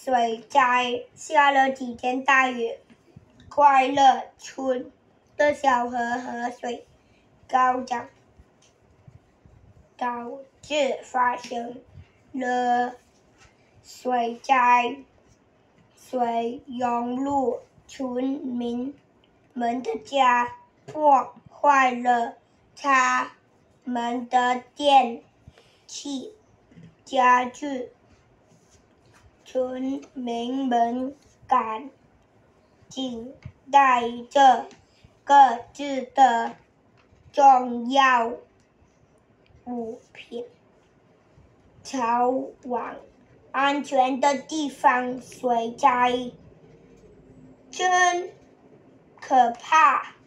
水灾，下了几天大雨，快乐村的小河河水高涨，导致发生了水灾，水涌入村民们的家，破坏了他们的电器、家具。村民们赶紧带着各自的重要物品，逃往安全的地方。水灾真可怕。